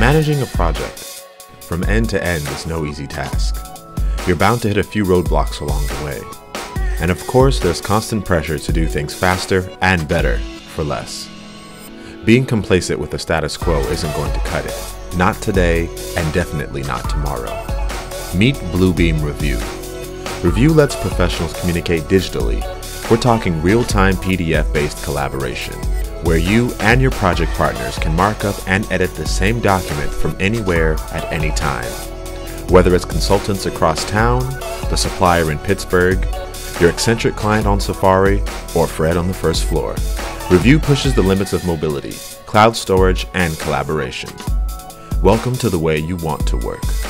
Managing a project from end to end is no easy task. You're bound to hit a few roadblocks along the way. And of course, there's constant pressure to do things faster and better for less. Being complacent with the status quo isn't going to cut it. Not today, and definitely not tomorrow. Meet Bluebeam Revu. Revu lets professionals communicate digitally. We're talking real time PDF based collaboration, where you and your project partners can mark up and edit the same document from anywhere at any time. Whether it's consultants across town, the supplier in Pittsburgh, your eccentric client on Safari, or Fred on the first floor, Revu pushes the limits of mobility, cloud storage, and collaboration. Welcome to the way you want to work.